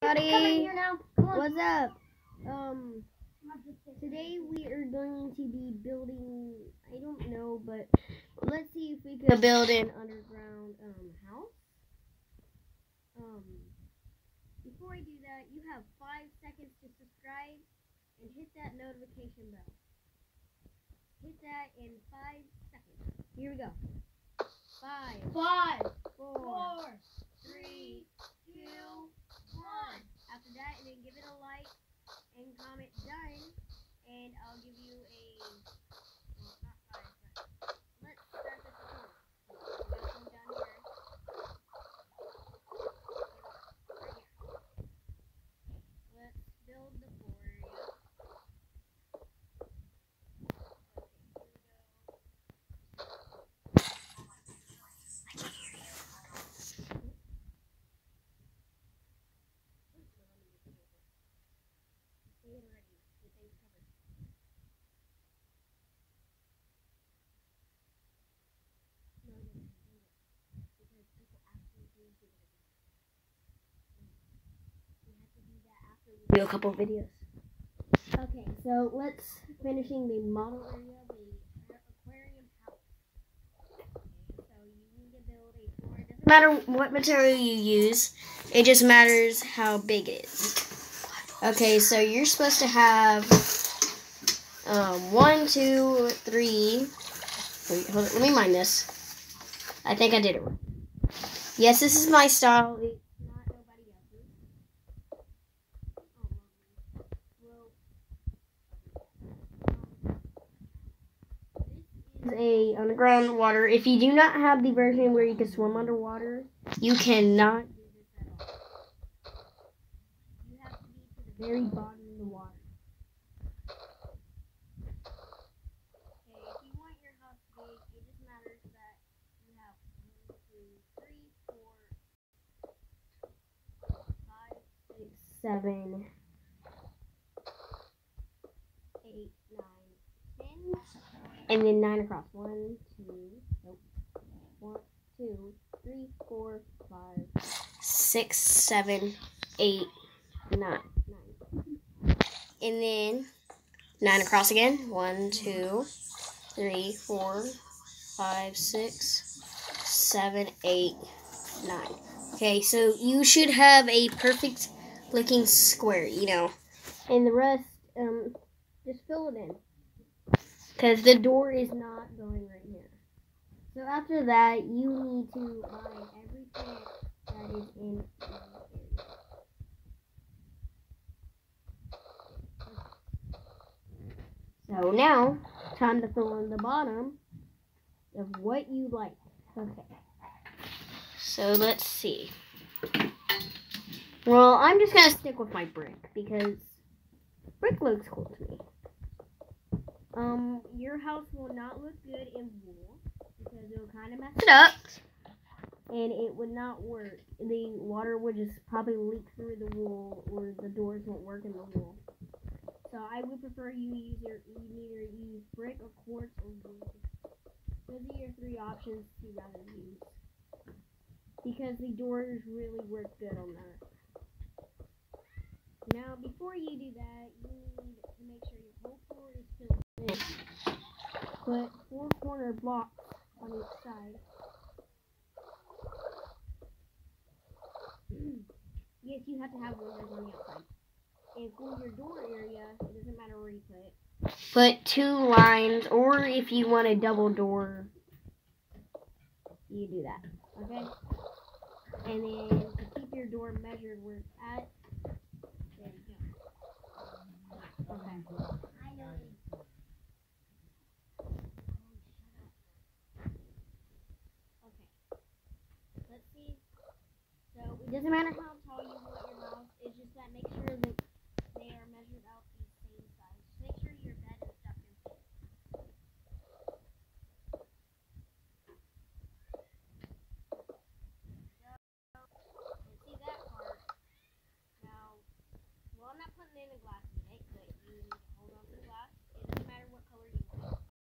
Buddy, in here now. What's up? Um, today we are going to be building. I don't know, but let's see if we can build an underground um house. Um, before I do that, you have five seconds to subscribe and hit that notification bell. Hit that in five seconds. Here we go. Five, Five, four, four, three, two, one. After that, and then give it a like and comment done, and I'll give you a well, not five, but let's start this one. I'm gonna come down here. Right here. Let's build the floor area. Okay, here we go. Say it already. Your thing's covered. No, no, no, no. Because people actually do give it a go. We have to do a couple videos. Okay, so let's finishing the model area, the aquarium house. Okay, so you need to build a floor. Doesn't matter what material you use. It just matters how big it is. Okay, so you're supposed to have um, one, two, three. Wait, hold on, let me mind this. I think I did it right. Yes, this is my style. It's not nobody else's. Oh, lovely. Well, this is a underground water. If you do not have the version where you can swim underwater, you cannot do this at all. You have to be to the very bottom of the water. Seven, eight, nine, ten, and then nine across. One, two, nope. One, two, three, four, five, six, seven, eight, nine. Nine. And then nine across again. One, two, three, four, five, six, seven, eight, nine. Okay, so you should have a perfect looking square, you know. And the rest, um, just fill it in. Because the door is not going right here. So after that, you need to line everything that is in the area. So now, time to fill in the bottom of what you like. Okay. So let's see. Well, I'm just gonna stick with my brick because brick looks cool to me. Um, your house will not look good in wool because it will kind of mess it up, and it would not work. The water would just probably leak through the wool, or the doors won't work in the wool. So I would prefer you use your you either use brick or quartz or wood. Those are your three options to rather use. Because the doors really work good on that. Now before you do that, you need to make sure your whole floor is in. Put four corner blocks on each side. Hmm. yes, you have to have windows on the outside. And for your door area, it doesn't matter where you put it. Put two lines, or if you want a double door, you do that. Okay? And then to keep your door measured where it's at, there you go. Okay. Okay. Let's see. So it doesn't matter how